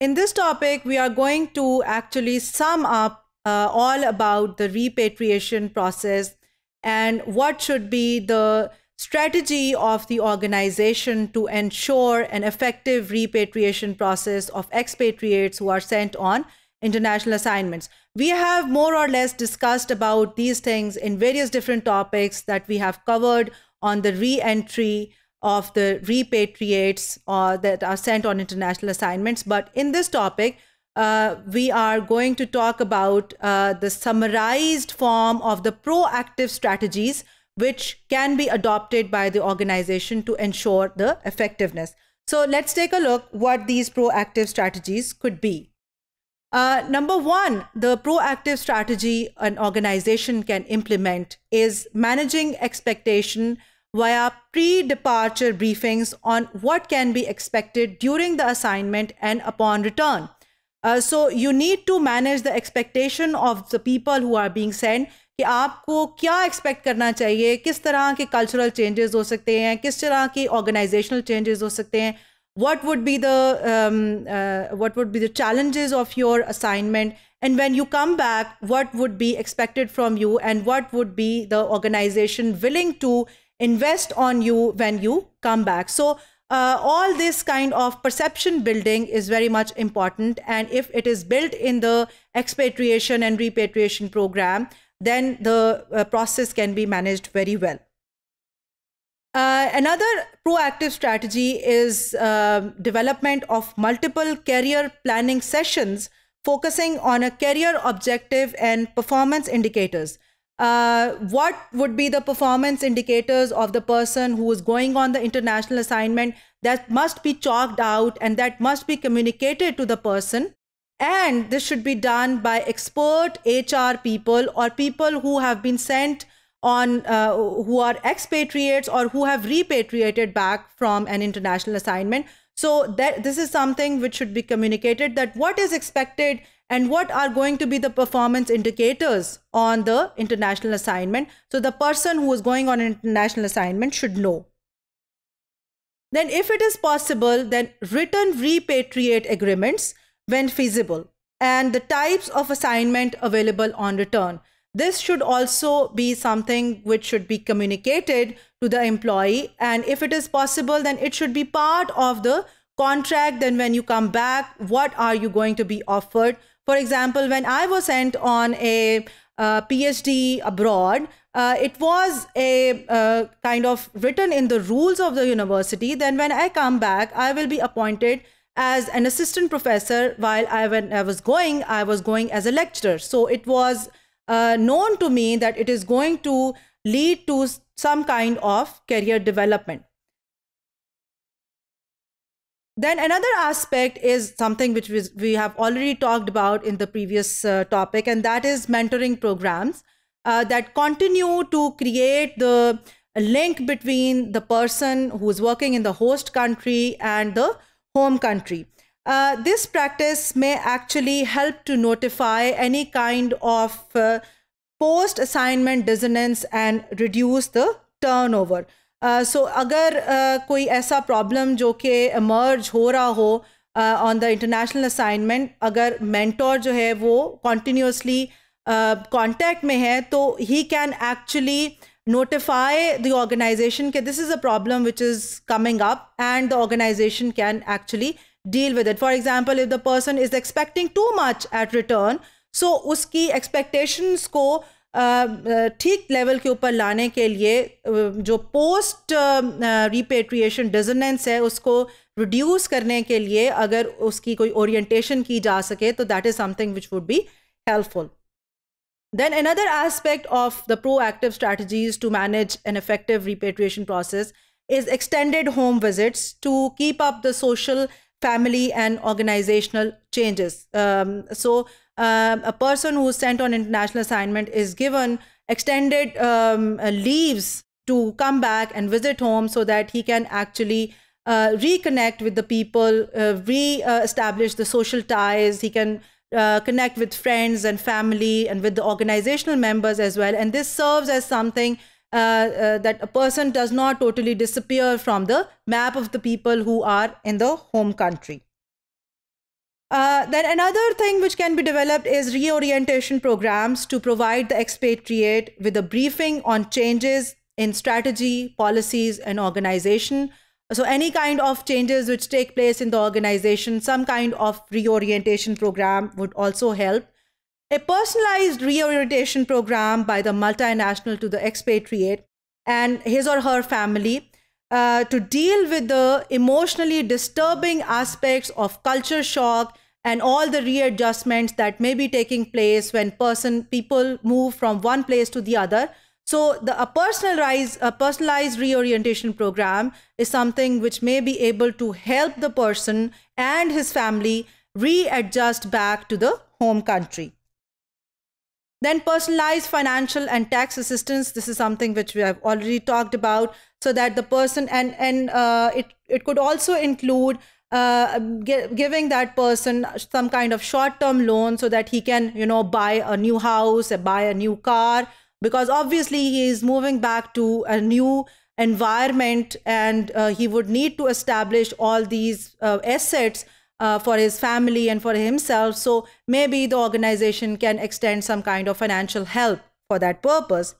In this topic, we are going to actually sum up uh, all about the repatriation process and what should be the strategy of the organization to ensure an effective repatriation process of expatriates who are sent on international assignments. We have more or less discussed about these things in various different topics that we have covered on the re-entry of the repatriates uh, that are sent on international assignments. But in this topic, uh, we are going to talk about uh, the summarized form of the proactive strategies which can be adopted by the organization to ensure the effectiveness. So let's take a look what these proactive strategies could be. Uh, number one, the proactive strategy an organization can implement is managing expectation via pre-departure briefings on what can be expected during the assignment and upon return. Uh, so you need to manage the expectation of the people who are being sent कि आपको क्या expect करना चाहिए किस तरह के cultural changes हो सकते हैं किस तरह के ऑर्गेनाइजेशनल चेंजेस हो सकते हैं what would be the um, uh, what would be the challenges of your assignment and when you come back what would be expected from you and what would be the organization willing to invest on you when you come back. So uh, all this kind of perception building is very much important. And if it is built in the expatriation and repatriation program, then the uh, process can be managed very well. Uh, another proactive strategy is uh, development of multiple career planning sessions focusing on a career objective and performance indicators uh, what would be the performance indicators of the person who is going on the international assignment that must be chalked out and that must be communicated to the person? And this should be done by expert hr people or people who have been sent on uh, who are expatriates or who have repatriated back from an international assignment. So that this is something which should be communicated that what is expected and what are going to be the performance indicators on the international assignment. So the person who is going on an international assignment should know. Then if it is possible, then written repatriate agreements when feasible and the types of assignment available on return. This should also be something which should be communicated to the employee. And if it is possible, then it should be part of the contract. Then when you come back, what are you going to be offered? For example, when I was sent on a uh, PhD abroad, uh, it was a uh, kind of written in the rules of the university. Then when I come back, I will be appointed as an assistant professor. While I when I was going, I was going as a lecturer. So it was uh, known to me that it is going to lead to some kind of career development. Then another aspect is something which we have already talked about in the previous uh, topic, and that is mentoring programs uh, that continue to create the link between the person who is working in the host country and the home country. Uh, this practice may actually help to notify any kind of uh, post assignment dissonance and reduce the turnover. सो अगर कोई ऐसा problem जो कि emerge हो रहा हो on the international assignment अगर mentor जो है वो कॉन्टीन्यूसली कॉन्टैक्ट uh, में है तो he can actually notify the organisation के this is a problem which is coming up and the organisation can actually deal with it for example if the person is expecting too much at return so उसकी expectations को uh, ठीक level के ऊपर लाने के लिए जो post repatriation डिजनेंस है, उसको रिड्यूस करने के लिए अगर उसकी कोई ओरिएंटेशन की जा सके तो that is something which would be helpful then another aspect of the proactive strategies to manage an effective repatriation process is extended home visits to keep up the social family and organisational changes so um, a person who is sent on international assignment is given extended um, uh, leaves to come back and visit home so that he can actually uh, reconnect with the people, uh, re-establish the social ties. He can uh, connect with friends and family and with the organizational members as well. And this serves as something uh, uh, that a person does not totally disappear from the map of the people who are in the home country. Uh, then another thing which can be developed is reorientation programs to provide the expatriate with a briefing on changes in strategy, policies, and organization. So any kind of changes which take place in the organization, some kind of reorientation program would also help. A personalized reorientation program by the multinational to the expatriate and his or her family uh, to deal with the emotionally disturbing aspects of culture shock and all the readjustments that may be taking place when person people move from one place to the other. So the a personalized a personalized reorientation program is something which may be able to help the person and his family readjust back to the home country. Then personalized financial and tax assistance. This is something which we have already talked about so that the person and and uh, it it could also include uh, giving that person some kind of short-term loan so that he can you know buy a new house buy a new car because obviously he is moving back to a new environment and uh, he would need to establish all these uh, assets uh, for his family and for himself. So maybe the organization can extend some kind of financial help for that purpose.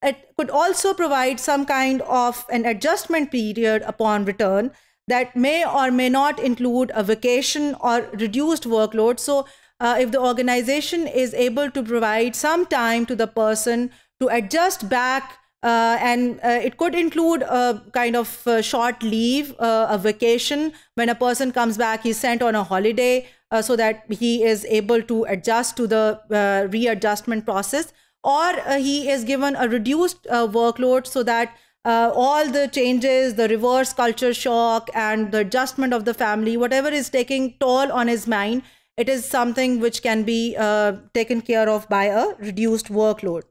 It could also provide some kind of an adjustment period upon return that may or may not include a vacation or reduced workload. So, uh, if the organization is able to provide some time to the person to adjust back, uh, and uh, it could include a kind of a short leave, uh, a vacation. When a person comes back, he's sent on a holiday uh, so that he is able to adjust to the uh, readjustment process, or he is given a reduced workload so that uh, all the changes, the reverse culture shock, and the adjustment of the family, whatever is taking toll on his mind, it is something which can be uh, taken care of by a reduced workload.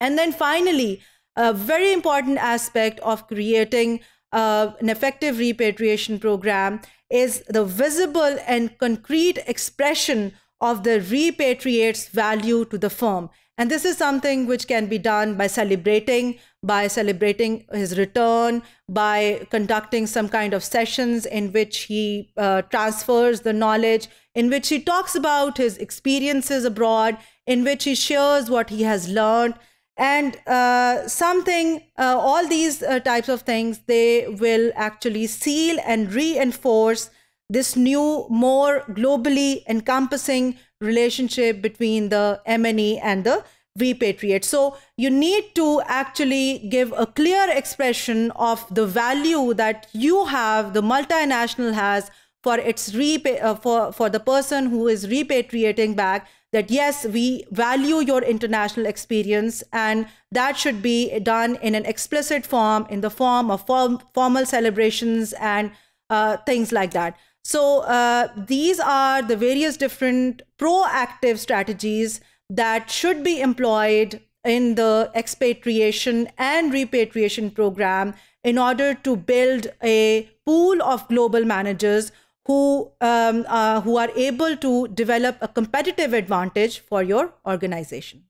And then finally, a very important aspect of creating uh, an effective repatriation program is the visible and concrete expression of the repatriate's value to the firm. And this is something which can be done by celebrating, by celebrating his return, by conducting some kind of sessions in which he uh, transfers the knowledge, in which he talks about his experiences abroad, in which he shares what he has learned. And uh, something, uh, all these uh, types of things, they will actually seal and reinforce this new, more globally encompassing relationship between the MNE and the repatriate. So you need to actually give a clear expression of the value that you have, the multinational has for its repa- uh, for for the person who is repatriating back that yes we value your international experience and that should be done in an explicit form in the form of form, formal celebrations and uh, things like that so uh, these are the various different proactive strategies that should be employed in the expatriation and repatriation program in order to build a pool of global managers who um, uh, who are able to develop a competitive advantage for your organization.